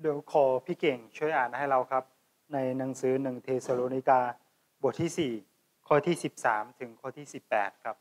เดี๋ยวขอพี่เก่งช่วยอ่านให้เราครับ ในหนังสือหนึ่งเทสโลนิกาบทที่ 4 ข้อที่ 13 ถึงข้อที่ 18 ครับ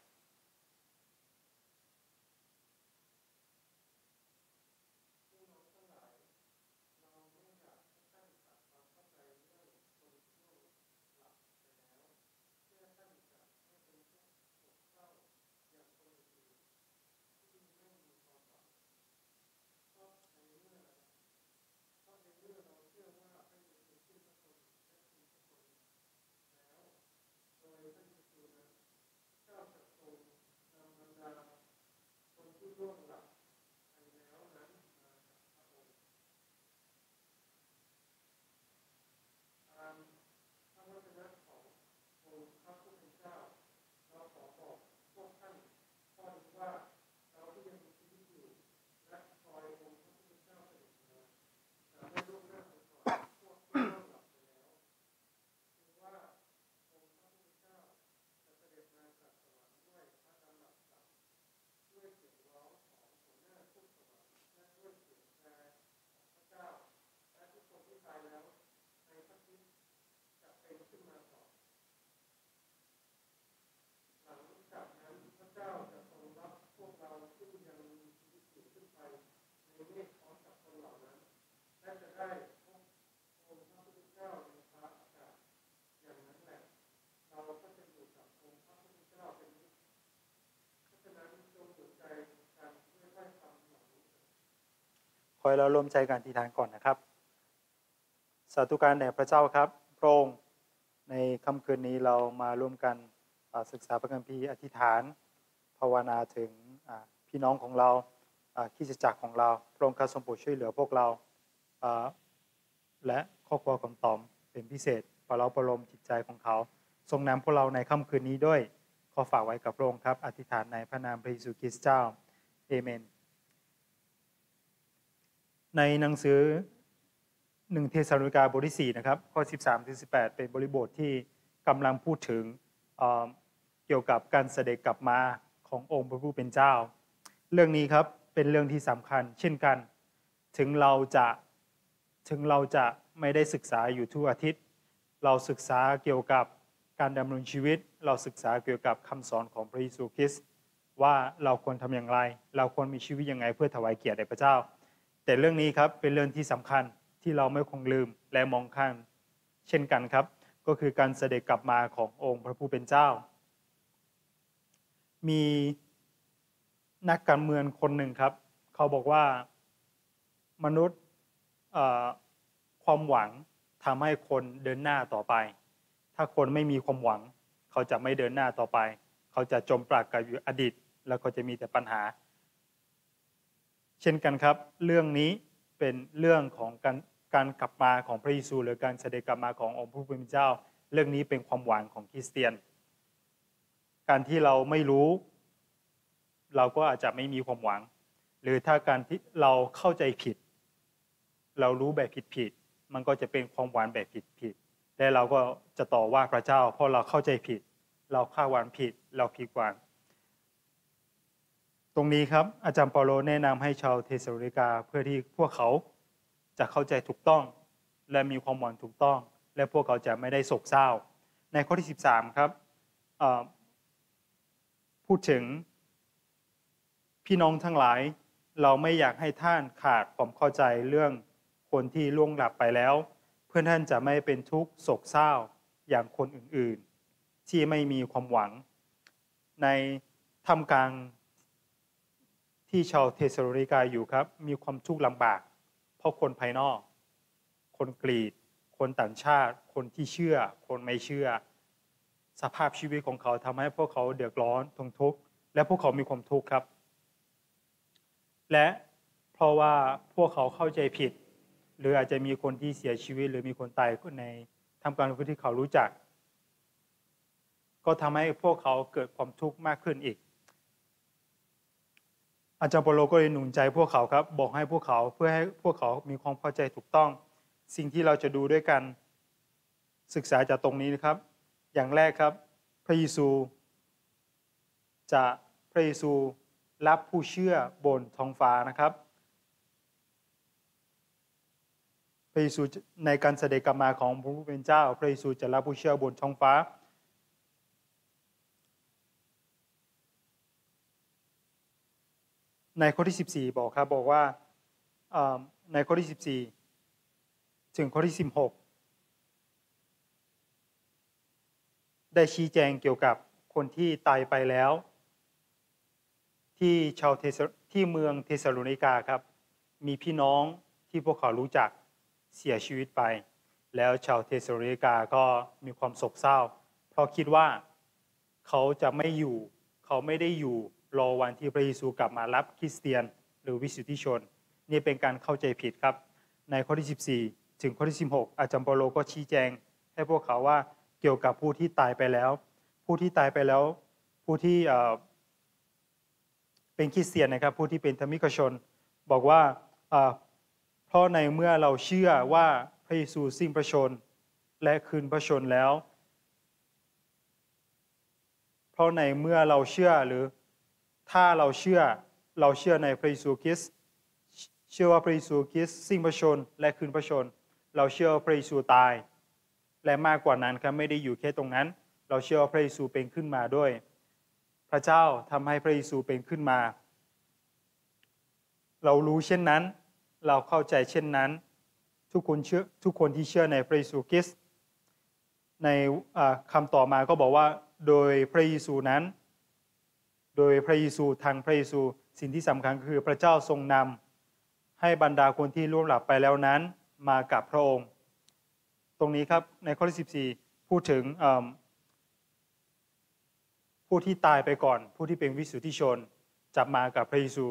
Lord. ขอให้เราร่วมใจกันอธิษฐานก่อนนะครับ สาธุการแด่พระเจ้าครับพระองค์ในค่ำคืนนี้เรามาร่วมกันศึกษาพระคัมภีร์อธิษฐาน ภาวนาถึงพี่น้องของเรา คริสจักรของเราพระองค์ทรงโปรดช่วยเหลือพวกเรา และครอบครัวของตอมเป็นพิเศษปเราประโลมจิตใจของเขา ทรงนำพวกเราในค่ำคืนนี้ด้วย ขอฝากไว้กับพระองค์ครับ อธิษฐานในพระนามพระเยซูคริสต์เจ้าเอเมน ในหนังสือหนึ่งเทสาลนิกาบทที่4นะครับข้อ 13ถึง18 เป็นบริบทที่กำลังพูดถึงเเกี่ยวกับการเสด็จกลับมาขององค์พระผู้เป็นเจ้า เรื่องนี้ครับ เป็นเรื่องที่สำคัญ เช่นกัน ถึงเราจะถึงเราจะไม่ได้ศึกษาอยู่ทุกอาทิตย์ เราศึกษาเกี่ยวกับการดำเนินชีวิต เราศึกษาเกี่ยวกับคำสอนของพระเยซูคริสต์ว่าเราควรทำอย่างไร เราควรมีชีวิตยังไงเพื่อถวายเกียรติแด่พระเจ้า แต่เรื่องนี้ครับเป็นเรื่องที่สำคัญที่เราไม่คงลืมและมองข้ามเช่นกันครับ ก็คือการเสด็จกลับมาขององค์พระผู้เป็นเจ้า มี นักการเมืองคนหนึ่งครับ เขาบอกว่ามนุษย์ความหวังทำให้คนเดินหน้าต่อไป ถ้าคนไม่มีความหวัง เขาจะไม่เดินหน้าต่อไป เขาจะจมปลักกับอยู่อดีต แล้วก็จะมีแต่ปัญหา เช่นกันครับ เรื่องนี้เป็นเรื่องของการการกลับมาของพระเยซูหรือการเสด็จกลับมาขององค์พระผู้เป็นเจ้า เรื่องนี้เป็นความหวังของคริสเตียน การที่เราไม่รู้ เราก็อาจจะไม่มีความหวัง หรือถ้าการที่เราเข้าใจผิด เรารู้แบบผิดผิดมันก็จะเป็นความหวังแบบผิดผิดและเราก็จะต่อว่าพระเจ้า เพราะเราเข้าใจผิด เราคาดหวังผิด เราผิดหวังตรงนี้ครับอาจารย์เปาโลแนะนำให้ชาวเทสโลนิกาเพื่อที่พวกเขาจะเข้าใจถูกต้อง และมีความหวังถูกต้อง และพวกเขาจะไม่ได้โศกเศร้า ในข้อที่ 13 ครับพูดถึง พี่น้องทั้งหลาย เราไม่อยากให้ท่านขาดความเข้าใจเรื่องคนที่ล่วงหลับไปแล้ว เพื่อท่านจะไม่เป็นทุกข์โศกเศร้าอย่างคนอื่นๆ ที่ไม่มีความหวัง ในท่ามกลางที่ชาวเทสโลนิกาอยู่ครับ มีความทุกข์ลำบาก เพราะคนภายนอก คนกรีด คนต่างชาติ คนที่เชื่อ คนไม่เชื่อ สภาพชีวิตของเขาทำให้พวกเขาเดือดร้อนทนทุกข์และพวกเขามีความทุกข์ครับ และเพราะว่าพวกเขาเข้าใจผิด หรืออาจจะมีคนที่เสียชีวิต หรือมีคนตายในทำการคนที่เขารู้จัก ก็ทำให้พวกเขาเกิดความทุกข์มากขึ้นอีก อาจารย์เปโลก็เลยหนุนใจพวกเขาครับ บอกให้พวกเขาเพื่อให้พวกเขามีความเข้าใจถูกต้อง สิ่งที่เราจะดูด้วยกันศึกษาจากตรงนี้นะครับ อย่างแรกครับ พระเยซูจะพระเยซู รับผู้เชื่อบนท้องฟ้านะครับพระเยซูในการเสด็จกลับมาของพระผู้เป็นเจ้า พระเยซูจะรับผู้เชื่อบนท้องฟ้า ในข้อที่ 14 บอกครับบอกว่าในข้อที่ 14 ถึงข้อที่ 16 ได้ชี้แจงเกี่ยวกับคนที่ตายไปแล้ว ที่ชาวเทสที่เมืองเทสโลนิกาครับ มีพี่น้องที่พวกเขารู้จักเสียชีวิตไป แล้วชาวเทสโลนิกาก็มีความโศกเศร้า เพราะคิดว่าเขาจะไม่อยู่ เขาไม่ได้อยู่รอวันที่พระเยซูกลับมารับคริสเตียน หรือวิสุทธิชน นี่เป็นการเข้าใจผิดครับ ในข้อที่ 14 ถึงข้อที่ 16 อาจารย์เปโลก็ชี้แจง ให้พวกเขาว่าเกี่ยวกับผู้ที่ตายไปแล้ว ผู้ที่ตายไปแล้ว ผู้ที่ เป็นคริสเตียนนะครับ ผู้ที่เป็นธรรมิกชน บอกว่าเพราะในเมื่อเราเชื่อว่าพระเยซูสิ้นพระชน และคืนพระชนแล้ว เพราะในเมื่อเราเชื่อหรือถ้าเราเชื่อเราเชื่อในพระเยซูคริสต์เชื่อว่าพระเยซูคริสต์สิ้นพระชน และคืนพระชน เราเชื่อว่าพระเยซูตาย และมากกว่านั้นครับไม่ได้อยู่แค่ตรงนั้น เราเชื่อว่าพระเยซูเป็นขึ้นมาด้วย พระเจ้าทำให้พระเยซูเป็นขึ้นมา เรารู้เช่นนั้น เราเข้าใจเช่นนั้น ทุกคนเชื่อทุกคนที่เชื่อในพระเยซูคริสต์ในคำต่อมาก็บอกว่าโดยพระเยซูนั้น โดยพระเยซูทางพระเยซูสิ่งที่สำคัญคือพระเจ้าทรงนำให้บรรดาคนที่ล่วงหลับไปแล้วนั้นมากับพระองค์ ตรงนี้ครับในข้อที่14 พูดถึง ผู้ที่ตายไปก่อน ผู้ที่เป็นวิสุทธิชนจะมากับพระเยซู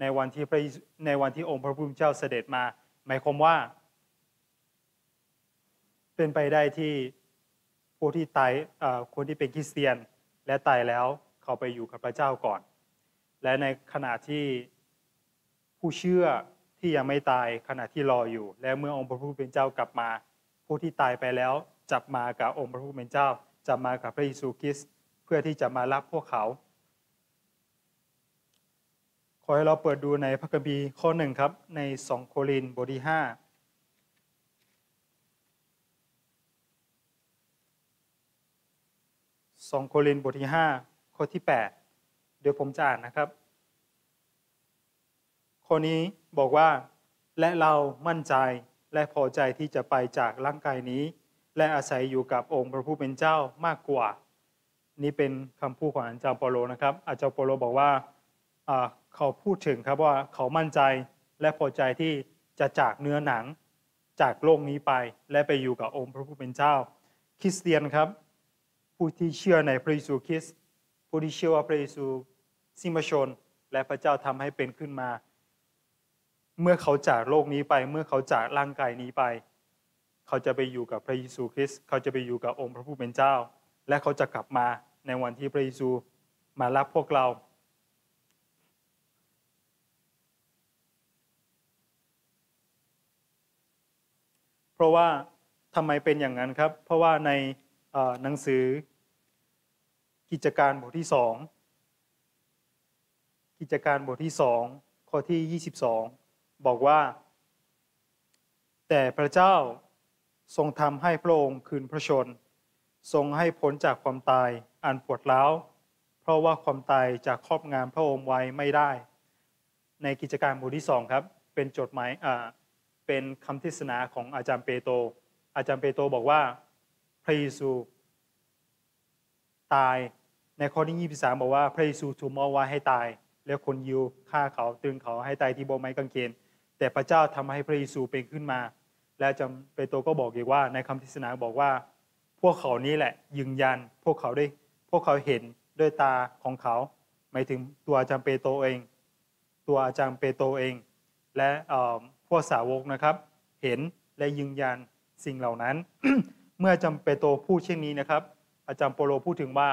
ในวันที่พระในวันที่องค์พระผู้เป็นเจ้าเสด็จมา หมายความว่า เป็นไปได้ที่ผู้ที่ตายคนที่เป็นคริสเตียนและตายแล้วเขาไปอยู่กับพระเจ้าก่อน และในขณะที่ผู้เชื่อที่ยังไม่ตายขณะที่รออยู่ และเมื่อองค์พระผู้เป็นเจ้ากลับมา ผู้ที่ตายไปแล้วจับมากับองค์พระผู้เป็นเจ้าจะมากับพระเยซูคริสต์ พื่อที่จะมารับพวกเขา ขอให้เราเปิดดูในพระคัมภีร์ข้อหนึ่งครับในสองโครินบทที่ห้าสองโครินบทที่ห้าข้อที่แปดเดี๋ยวผมจะอ่านนะครับข้อนี้บอกว่าและเรามั่นใจและพอใจที่จะไปจากร่างกายนี้ และอาศัยอยู่กับองค์พระผู้เป็นเจ้ามากกว่า นี่เป็นคำพูดของอาจารย์เปโลนะครับ อาจารย์เปโลบอกว่าเขาพูดถึงครับว่าเขามั่นใจและพอใจที่จะจากเนื้อหนังจากโลกนี้ไปและไปอยู่กับองค์พระผู้เป็นเจ้า คริสเตียนครับ ผู้ที่เชื่อในพระเยซูคริสต์ผู้ที่เชื่อว่าพระเยซูสิมชน และพระเจ้าทำให้เป็นขึ้นมา เมื่อเขาจากโลกนี้ไป เมื่อเขาจากร่างกายนี้ไป เขาจะไปอยู่กับพระเยซูคริสต์เขาจะไปอยู่กับองค์พระผู้เป็นเจ้า และเขาจะกลับมา ในวันที่พระเยซูมารับพวกเรา เพราะว่าทำไมเป็นอย่างนั้นครับ เพราะว่าในหนังสือกิจการบทที่สองกิจการบทที่สองข้อที่ 22 บอกว่า แต่พระเจ้าทรงทำให้พระองค์คืนพระชน ทรงให้พ้นจากความตาย อันปวดร้าว เพราะว่าความตายจากครอบงานพระองค์ไว้ไม่ได้ ในกิจการบทที่สองครับ เป็นจดหมายเป็นคำเทศนาของอาจารย์เปโตรอาจารย์เปโตรบอกว่าพระเยซูตายในข้อที่ 23 บอกว่าพระเยซูถูกมอบไว้ให้ตาย แล้วคนยิวฆ่าเขาตึงเขาให้ตายที่โบไม้กางเขนแต่พระเจ้าทำให้พระเยซูเป็นขึ้นมา และอาจารย์เปโตรก็บอกอีกว่าในคำเทศนาบอกว่า พวกเขานี้แหละ ยืนยัน พวกเขาได้ พวกเขาเห็นด้วยตาของเขา หมายถึงตัวอาจารย์เปโตเอง ตัวอาจารย์เปโตเอง และพวกสาวกนะครับ เห็นและยืนยันสิ่งเหล่านั้น เมื่ออาจำเปโตพูดเช่นนี้นะครับ อาจารย์โปโลพูดถึงว่า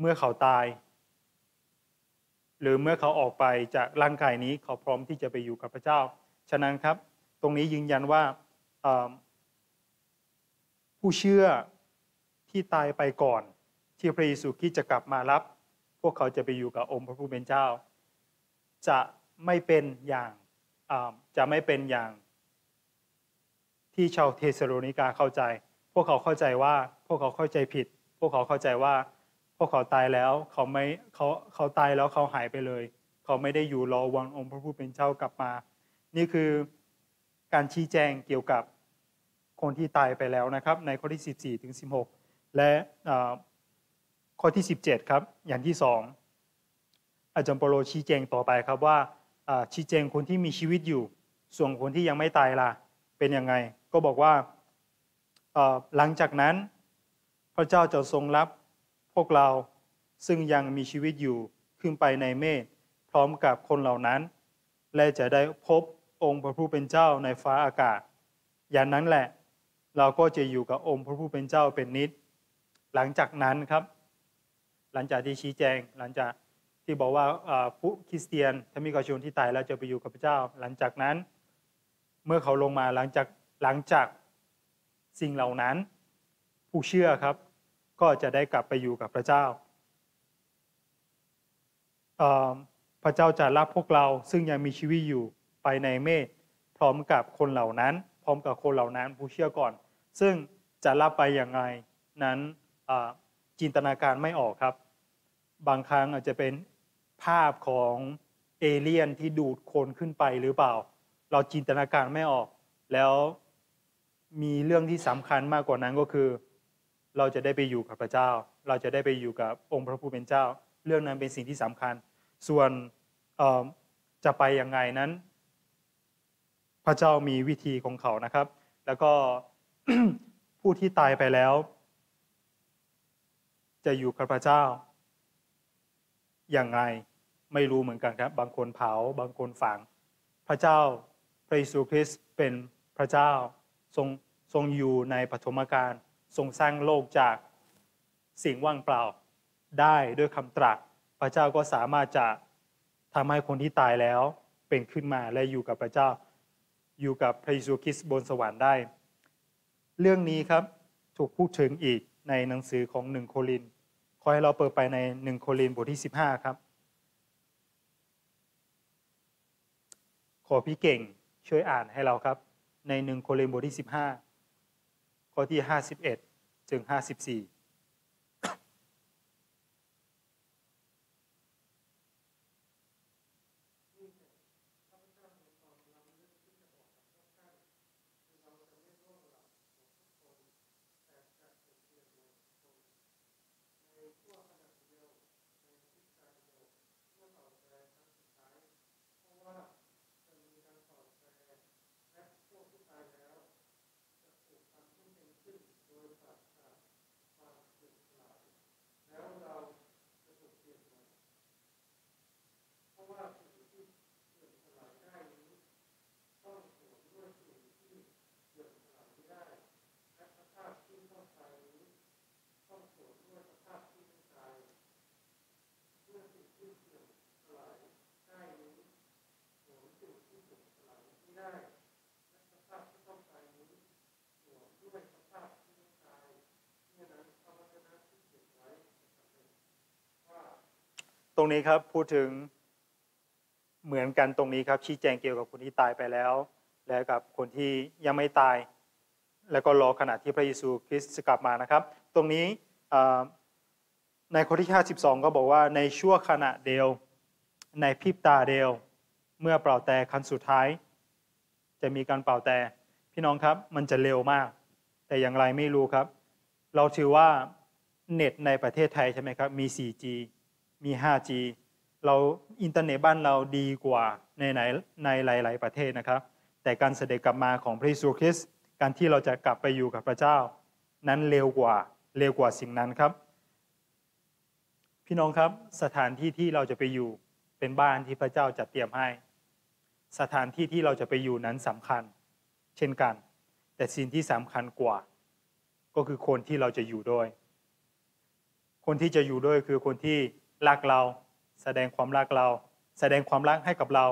เมื่อเขาตาย หรือเมื่อเขาออกไปจากร่างกายนี้เขาพร้อมที่จะไปอยู่กับพระเจ้า ฉะนั้นครับ ตรงนี้ยืนยันว่าผู้เชื่อที่ตายไปก่อน ที่พระเยซูคริสต์จะกลับมารับ พวกเขาจะไปอยู่กับองค์พระผู้เป็นเจ้า จะไม่เป็นอย่างจะไม่เป็นอย่าง ที่ชาวเทสโลนิกาเข้าใจ พวกเขาเข้าใจว่าพวกเขาเข้าใจผิด พวกเขาเข้าใจว่า พวกเขาตายแล้วเขาไม่เขาเขาตายแล้วเขาหายไปเลย เขาไม่ได้อยู่รอวันองค์พระผู้เป็นเจ้ากลับมา นี่คือการชี้แจงเกี่ยวกับคนที่ตายไปแล้วนะครับ ในข้อที่ 14ถึง16 และ ข้อที่ 17 ครับ อย่างที่สองอาจารย์ปโลชี้แจงต่อไปครับว่าชี้แจงคนที่มีชีวิตอยู่ ส่วนคนที่ยังไม่ตายล่ะ เป็นยังไง ก็บอกว่าหลังจากนั้น พระเจ้าจะทรงรับพวกเราซึ่งยังมีชีวิตอยู่ขึ้นไปในเมฆพร้อมกับคนเหล่านั้น และจะได้พบองค์พระผู้เป็นเจ้าในฟ้าอากาศ อย่างนั้นแหละ เราก็จะอยู่กับองค์พระผู้เป็นเจ้าเป็นนิด หลังจากนั้นครับ หลังจากที่ชี้แจง หลังจากที่บอกว่าผู้คริสเตียนถ้ามีกชนที่ตายแล้วจะไปอยู่กับพระเจ้า หลังจากนั้น เมื่อเขาลงมาหลังจากหลังจากสิ่งเหล่านั้น ผู้เชื่อครับ ก็จะได้กลับไปอยู่กับพระเจ้าพระเจ้าจะรับพวกเราซึ่งยังมีชีวิตอยู่ไปในเมฆพร้อมกับคนเหล่านั้น พร้อมกับคนเหล่านั้นผู้เชื่อก่อน ซึ่งจะรับไปอย่างไรนั้น จินตนาการไม่ออกครับ บางครั้งอาจจะเป็นภาพของเอเลี่ยนที่ดูดคนขึ้นไปหรือเปล่า เราจินตนาการไม่ออก แล้วมีเรื่องที่สำคัญมากกว่านั้นก็คือ เราจะได้ไปอยู่กับพระเจ้า เราจะได้ไปอยู่กับองค์พระผู้เป็นเจ้า เรื่องนั้นเป็นสิ่งที่สำคัญ ส่วนจะไปยังไงนั้น พระเจ้ามีวิธีของเขานะครับ แล้วก็ผู้ที่ตายไปแล้ว จะอยู่กับพระเจ้าอย่างไรไม่รู้เหมือนกันครับ บางคนเผาบางคนฝัง พระเจ้าพระเยซูคริสต์เป็นพระเจ้าทรงทรงอยู่ในปฐมกาลทรงสร้างโลกจากสิ่งว่างเปล่า ได้ด้วยคำตรัสพระเจ้าก็สามารถจะทำให้คนที่ตายแล้วเป็นขึ้นมาและอยู่กับพระเจ้า อยู่กับพระเยซูคริสต์บนสวรรค์ได้ เรื่องนี้ครับถูกพูดถึงอีกในหนังสือของหนึ่งโคริน ขอให้เราเปิดไปในหนึ่งโครินบทที่ 15 ครับ ขอพี่เก่งช่วยอ่านให้เราครับ ในหนึ่งโครินบทที่ 15 ข้อที่ 51 ถึง 54 ตรงนี้ครับพูดถึงเหมือนกันตรงนี้ครับ ชี้แจงเกี่ยวกับคนที่ตายไปแล้ว และกับคนที่ยังไม่ตาย แล้วก็รอขณะที่พระเยซูคริสต์กลับมานะครับ ตรงนี้ในข้อที่ 52 ก็บอกว่าในชั่วขณะเดียวในพริบตาเดียวเมื่อเป่าแต่ครั้งสุดท้าย จะมีการเป่าแต่พี่น้องครับมันจะเร็วมาก แต่อย่างไรไม่รู้ครับ เราถือว่าเน็ตในประเทศไทยใช่ไหมครับมี 4G มี 5G เราอินเทอร์เน็ตบ้านเราดีกว่าในไหนในหลาย ๆ ประเทศนะครับ แต่การเสด็จกลับมาของพระเยซูคริสต์การที่เราจะกลับไปอยู่กับพระเจ้า นั้นเร็วกว่าเร็วกว่าสิ่งนั้นครับ พี่น้องครับสถานที่ที่เราจะไปอยู่เป็นบ้านที่พระเจ้าจัดเตรียมให้ สถานที่ที่เราจะไปอยู่นั้นสำคัญ เช่นกัน แต่สิ่งที่สำคัญกว่า ก็คือคนที่เราจะอยู่ด้วย คนที่จะอยู่ด้วยคือคนที่ รักเรา แสดงความรักเรา แสดงความรักให้กับเรา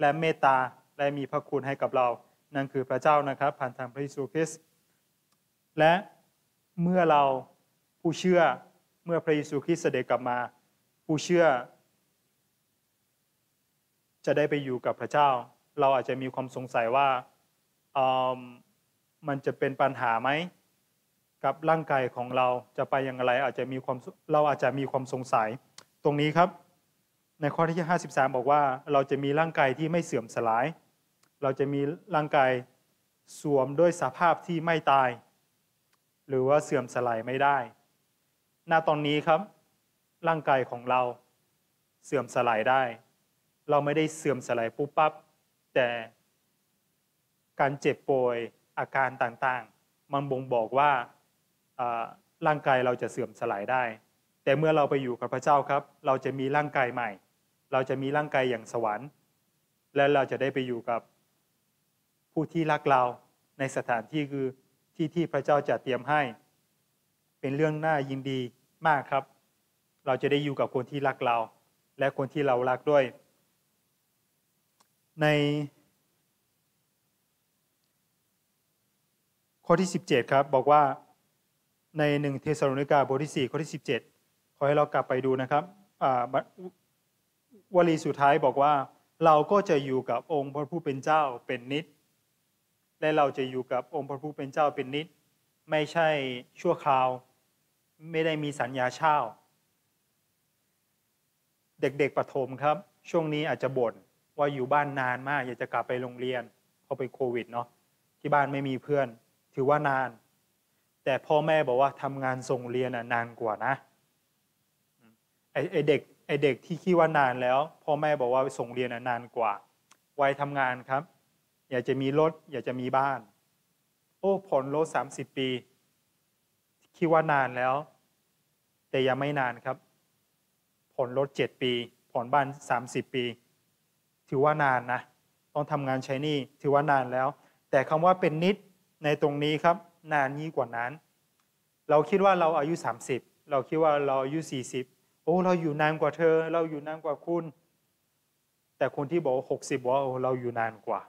และเมตตาและมีพระคุณให้กับเรา นั่นคือพระเจ้านะครับผ่านทางพระเยซูคริสต์และเมื่อเราผู้เชื่อเมื่อพระเยซูคริสต์เสด็จกลับมา ผู้เชื่อ จะได้ไปอยู่กับพระเจ้า เราอาจจะมีความสงสัยว่ามันจะเป็นปัญหาไหมกับร่างกายของเราจะไปอย่างไรอาจจะมีความเราอาจจะมีความสงสัย ตรงนี้ครับ ในข้อที่ 53 บอกว่าเราจะมีร่างกายที่ไม่เสื่อมสลาย เราจะมีร่างกายสวมด้วยสภาพที่ไม่ตาย หรือว่าเสื่อมสลายไม่ได้หน้าตอนนี้ครับ ร่างกายของเราเสื่อมสลายได้ เราไม่ได้เสื่อมสลายปุ๊บปั๊บ แต่การเจ็บป่วยอาการต่างๆ มันบ่งบอกว่าร่างกายเราจะเสื่อมสลายได้ แต่เมื่อเราไปอยู่กับพระเจ้าครับ เราจะมีร่างกายใหม่ เราจะมีร่างกายอย่างสวรรค์ และเราจะได้ไปอยู่กับผู้ที่รักเราในสถานที่คือที่ที่พระเจ้าจะเตรียมให้ เป็นเรื่องน่ายินดีมากครับ เราจะได้อยู่กับคนที่รักเรา และคนที่เรารักด้วย ใน ข้อที่ 17 ครับบอกว่าในหนึ่งเทสโลนิกาบทที่4ข้อที่ 17 อให้เรากลับไปดูนะครับวลีสุดท้ายบอกว่าเราก็จะอยู่กับองค์พระผู้เป็นเจ้าเป็นนิด และเราจะอยู่กับองค์พระผู้เป็นเจ้าเป็นนิด ไม่ใช่ชั่วคราว ไม่ได้มีสัญญาเช่า เด็กๆประถมครับ ช่วงนี้อาจจะบ่นว่าอยู่บ้านนานมาก อยากจะกลับไปโรงเรียนเพราะเป็นโควิดเนาะที่บ้านไม่มีเพื่อน ถือว่านาน แต่พ่อแม่บอกว่าทำงานส่งเรียนนานกว่านะ ไอไอเด็กไอเด็กที่คิดว่านานแล้วพ่อแม่บอกว่าส่งเรียนนานกว่าวัยทำงานครับ อยากจะมีรถอยากจะมีบ้าน โอ้ผ่อนรถสามสิบปี คิดว่านานแล้ว แต่ยังไม่นานครับผ่อนรถเจ็ดปี ผ่อนบ้านสามสิบปี ถือว่านานนะ ต้องทำงานใช้นี่ถือว่านานแล้ว แต่คำว่าเป็นนิดในตรงนี้ครับ นานยิ่งกว่านั้น เราคิดว่าเราอายุ 30 เราคิดว่าเราอายุ 40 โอ้เราอยู่นานกว่าเธอ เราอยู่นานกว่าคุณ แต่คนที่บอกหกสิบบอกว่าเราอยู่นานกว่า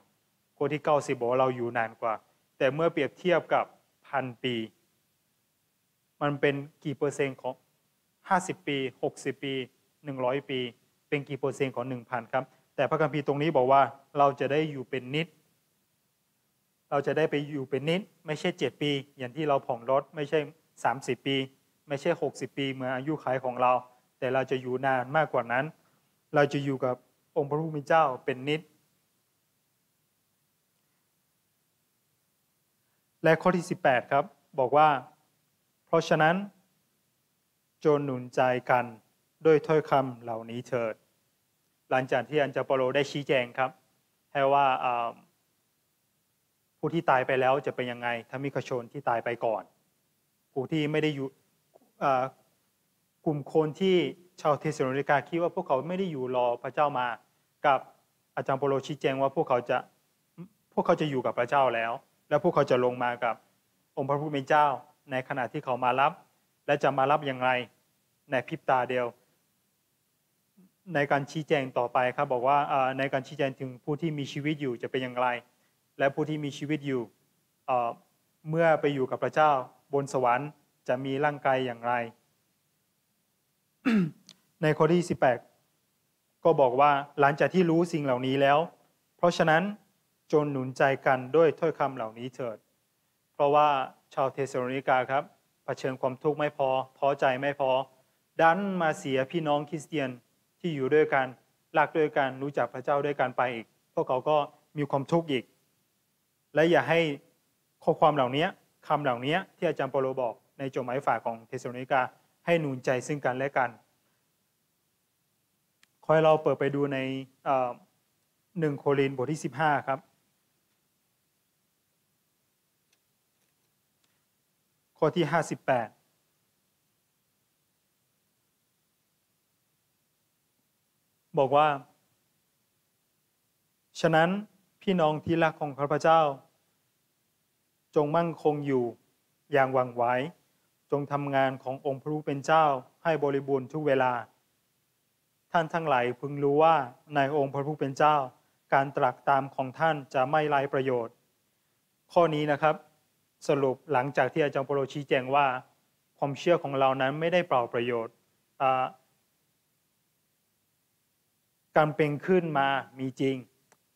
คนที่เก้าสิบบอกว่าเราอยู่นานกว่า แต่เมื่อเปรียบเทียบกับพันปี มันเป็นกี่เปอร์เซ็นต์ของ50ปี60ปี100ปี เป็นกี่เปอร์เซ็นต์ของ1,000ครับ แต่พระคัมภีร์ตรงนี้บอกว่าเราจะได้อยู่เป็นนิด เราจะได้ไปอยู่เป็นนิด ไม่ใช่7ปี อย่างที่เราผ่องรถไม่ใช่30ปี ไม่ใช่60ปีเหมือนอายุขัยของเรา แต่เราจะอยู่นานมากกว่านั้น เราจะอยู่กับองค์พระผู้เป็นเจ้าเป็นนิด และข้อที่ 18 ครับ บอกว่า เพราะฉะนั้นจนหนุนใจกันด้วยถ้อยคำเหล่านี้เถิด หลังจากที่อันเจาปโลได้ชี้แจงครับให้ว่าผู้ที่ตายไปแล้วจะเป็นยังไงถ้ามีขชนที่ตายไปก่อน ผู้ที่ไม่ได้อยู่ กลุ่มคนที่ชาวเทสโลนิกาคิดว่าพวกเขาไม่ได้อยู่รอพระเจ้ามา กับอาจารย์โปโลชี้แจงว่าพวกเขาจะพวกเขาจะอยู่กับพระเจ้าแล้ว แล้วพวกเขาจะลงมากับองค์พระผู้เป็นเจ้า ในขณะที่เขามารับ และจะมารับอย่างไรในพริบตาเดียว ในการชี้แจงต่อไปครับบอกว่าในการชี้แจงถึงผู้ที่มีชีวิตอยู่จะเป็นอย่างไร และผู้ที่มีชีวิตอยู่เมื่อไปอยู่กับพระเจ้าบนสวรรค์จะมีร่างกายอย่างไร ในข้อที่ 18 ก็บอกว่าหลังจากที่รู้สิ่งเหล่านี้แล้ว เพราะฉะนั้นจนหนุนใจกันด้วยถ้อยคำเหล่านี้เถิด เพราะว่าชาวเทสโลนิกาครับเผชิญความทุกข์ไม่พอท้อใจไม่พอ ดันมาเสียพี่น้องคริสเตียนที่อยู่ด้วยกันรักด้วยกันรู้จักพระเจ้าด้วยกันไปอีก พวกเขาก็มีความทุกข์อีก และอย่าให้ข้อความเหล่านี้คำเหล่านี้ที่อาจารย์เปาโลบอกในจดหมายฝากของเทสโลนิกา ให้หนุนใจซึ่งกันและกัน คอยเราเปิดไปดูในหนึ่งโครินธ์บทที่ 15 ครับ ข้อที่ 58บอกว่า ฉะนั้นพี่น้องที่รักของข้าพเจ้า จงมั่นคงอยู่อย่างหวังไว้ จงทำงานขององค์พระผู้เป็นเจ้าให้บริบูรณ์ทุกเวลา ท่านทั้งหลายพึงรู้ว่าในองค์พระผู้เป็นเจ้า การตรักตามของท่านจะไม่ไร้ประโยชน์ ข้อนี้นะครับสรุปหลังจากที่อาจารย์โปโลชี้แจงว่า ความเชื่อของเรานั้นไม่ได้เปล่าประโยชน์การเป็นขึ้นมามีจริง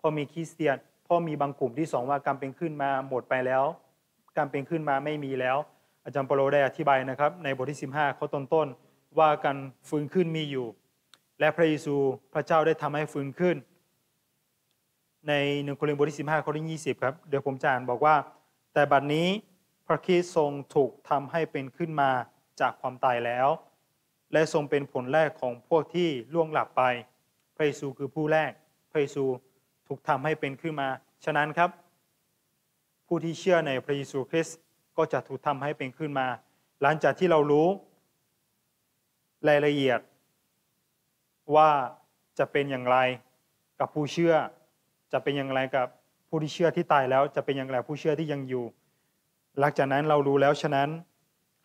พอมีคริสเตียนพอมีบางกลุ่มที่สองว่าการเป็นขึ้นมาหมดไปแล้ว การเป็นขึ้นมาไม่มีแล้ว อาจารย์เปโลได้อธิบายนะครับ ในบทที่ 15ข้อต้นๆว่าการฟื้นขึ้นมีอยู่ และพระเยซูพระเจ้าได้ทำให้ฟื้นขึ้น ในหนึ่งโครินธ์บทที่ 15ข้อที่20ครับเดี๋ยวผมจะอ่านบอกว่า แต่บัดนี้พระคริสต์ทรงถูกทำให้เป็นขึ้นมาจากความตายแล้ว และทรงเป็นผลแรกของพวกที่ล่วงหลับไป พระเยซูคือผู้แรก พระเยซูถูกทำให้เป็นขึ้นมา ฉะนั้นครับ ผู้ที่เชื่อในพระเยซูคริสต์ ก็จะถูกทำให้เป็นขึ้นมา หลังจากที่เรารู้ รายละเอียด ว่าจะเป็นอย่างไรกับผู้เชื่อ จะเป็นอย่างไรกับผู้ที่เชื่อที่ตายแล้ว จะเป็นอย่างไรผู้เชื่อที่ยังอยู่ หลังจากนั้นเรารู้แล้วฉะนั้น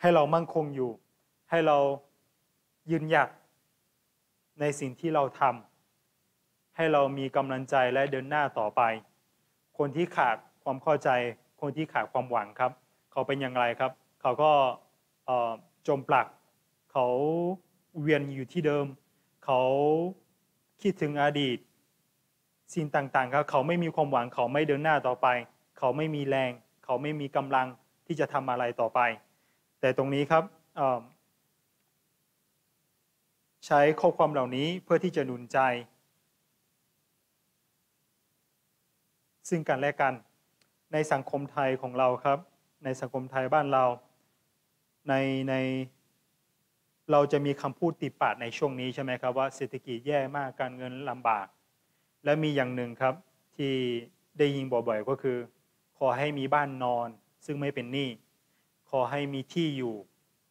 ให้เรามั่นคงอยู่ ให้เรายืนหยัดในสิ่งที่เราทำให้เรามีกำลังใจและเดินหน้าต่อไป คนที่ขาดความเข้าใจ คนที่ขาดความหวังครับ เขาเป็นอย่างไรครับ เขาก็จมปลัก เขาเวียนอยู่ที่เดิม เขาคิดถึงอดีต สิ่งต่างๆครับเขาไม่มีความหวังเขาไม่เดินหน้าต่อไป เขาไม่มีแรง เขาไม่มีกำลังที่จะทำอะไรต่อไป แต่ตรงนี้ครับใช้ข้อความเหล่านี้เพื่อที่จะหนุนใจ ซึ่งกันและกันในสังคมไทยของเราครับ ในสังคมไทยบ้านเรา ในในเราจะมีคำพูดติดปากในช่วงนี้ใช่ไหมครับว่าเศรษฐกิจแย่มากการเงินลำบาก และมีอย่างหนึ่งครับที่ได้ยินบ่อยๆก็คือ ขอให้มีบ้านนอน ซึ่งไม่เป็นหนี้ขอให้มีที่อยู่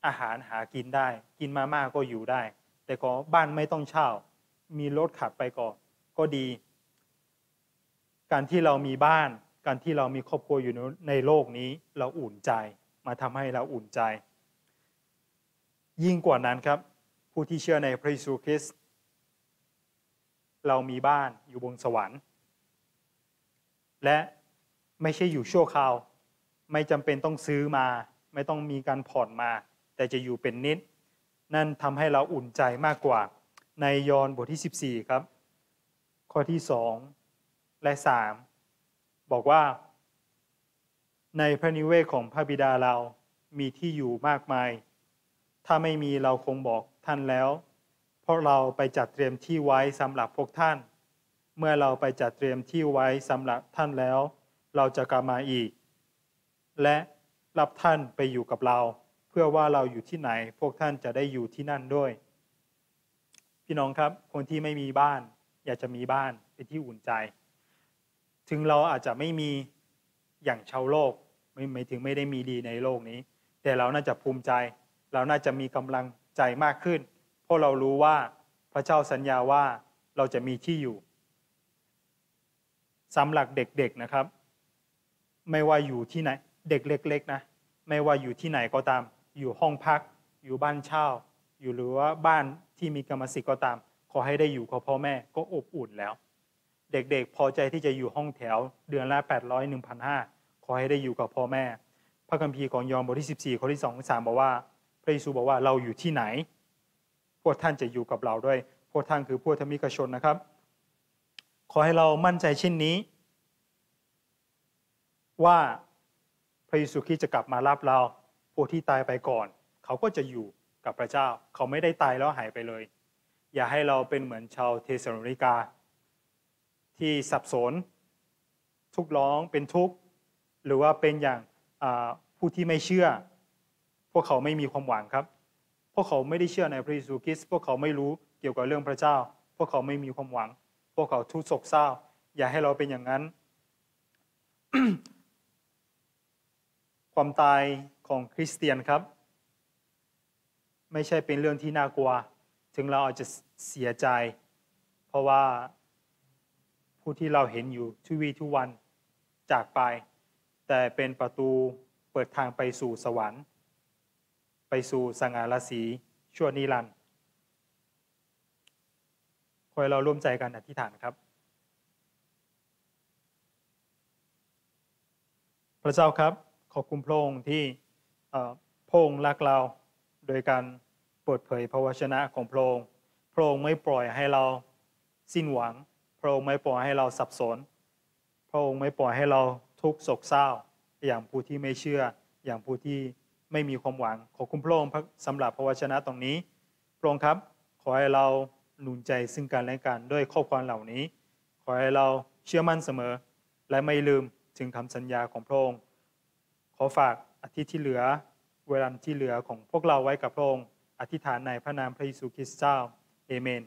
อาหารหากินได้ กินมามากก็อยู่ได้ แต่ก็บ้านไม่ต้องเช่า มีรถขับไปก่อนก็ดี การที่เรามีบ้าน การที่เรามีครอบครัวอยู่ในโลกนี้เราอุ่นใจ มาทำให้เราอุ่นใจ ยิ่งกว่านั้นครับ ผู้ที่เชื่อในพระเยซูคริสต์เรามีบ้านอยู่บนสวรรค์ และไม่ใช่อยู่ชั่วคราว ไม่จำเป็นต้องซื้อมา ไม่ต้องมีการผ่อนมา แต่จะอยู่เป็นนิด นั่นทำให้เราอุ่นใจมากกว่า ในยอห์นบทที่ 14 ครับ ข้อที่ 2 และ 3 บอกว่า ในพระนิเวศของพระบิดาเรามีที่อยู่มากมาย ถ้าไม่มีเราคงบอกท่านแล้ว เพราะเราไปจัดเตรียมที่ไว้สำหรับพวกท่าน เมื่อเราไปจัดเตรียมที่ไว้สำหรับท่านแล้ว เราจะกลับมาอีก และรับท่านไปอยู่กับเรา เพื่อว่าเราอยู่ที่ไหน พวกท่านจะได้อยู่ที่นั่นด้วย พี่น้องครับ คนที่ไม่มีบ้าน อยากจะมีบ้านเป็นที่อุ่นใจ ถึงเราอาจจะไม่มีอย่างชาวโลกไม่ไม่ถึงไม่ได้มีดีในโลกนี้ แต่เราน่าจะภูมิใจ เราน่าจะมีกำลังใจมากขึ้น เพราะเรารู้ว่าพระเจ้าสัญญาว่าเราจะมีที่อยู่สำหรับเด็กๆนะครับ ไม่ว่าอยู่ที่ไหนเด็กเล็ก ๆ นะ ไม่ว่าอยู่ที่ไหนก็ตาม อยู่ห้องพัก อยู่บ้านเช่า อยู่หรือว่าบ้านที่มีกรรมสิทธิ์ก็ตาม ขอให้ได้อยู่กับพ่อแม่ก็อบอุ่นแล้ว เด็กๆ พอใจที่จะอยู่ห้องแถว เดือนละ 800 1,500 ขอให้ได้อยู่กับพ่อแม่ พระคัมภีร์ของยอห์นบทที่ 14 ข้อที่2 3บอกว่า พระเยซูบอกว่าเราอยู่ที่ไหน พวกท่านจะอยู่กับเราด้วย พวกท่านคือพวกธรรมิกชนนะครับ ขอให้เรามั่นใจเช่นนี้ ว่าพระเยซูคริสต์จะกลับมารับเรา พวกที่ตายไปก่อน เขาก็จะอยู่กับพระเจ้า เขาไม่ได้ตายแล้วหายไปเลย อย่าให้เราเป็นเหมือนชาวเทสโลนิกา ที่สับสน ทุกร้องเป็นทุกข์หรือว่าเป็นอย่างผู้ที่ไม่เชื่อ พวกเขาไม่มีความหวังครับ พวกเขาไม่ได้เชื่อในพระเยซูคริสต์พวกเขาไม่รู้เกี่ยวกับเรื่องพระเจ้า พวกเขาไม่มีความหวัง พวกเขาทุกข์โศกเศร้า อย่าให้เราเป็นอย่างนั้น ความตายของคริสเตียนครับ ไม่ใช่เป็นเรื่องที่น่ากลัว ถึงเราอาจจะเสียใจ เพราะว่า ผู้ที่เราเห็นอยู่ทุวีทุกวันจากไป แต่เป็นประตูเปิดทางไปสู่สวรรค์ ไปสู่สง่าราศีชั่วนิรันดร์คอยเราร่วมใจกันอธิษฐานครับ พระเจ้าครับขอบคุณพระองค์ที่พระองค์รักเราโดยการเปิดเผยพระวจนะของพระองค์พระองค์ไม่ปล่อยให้เราสิ้นหวัง พระองค์ไม่ปล่อยให้เราสับสน พระองค์ไม่ปล่อยให้เราทุกข์โศกเศร้า อย่างผู้ที่ไม่เชื่อ อย่างผู้ที่ไม่มีความหวัง ขอคุณพระองค์สำหรับพระวจนะตรงนี้ พระองค์ครับ ขอให้เราหนุนใจซึ่งกันและกันด้วยข้อความเหล่านี้ ขอให้เราเชื่อมั่นเสมอ และไม่ลืมถึงคำสัญญาของพระองค์ ขอฝากอาทิตย์ที่เหลือ เวลาที่เหลือของพวกเราไว้กับพระองค์ อธิษฐานในพระนามพระเยซูคริสต์เจ้า เอเมน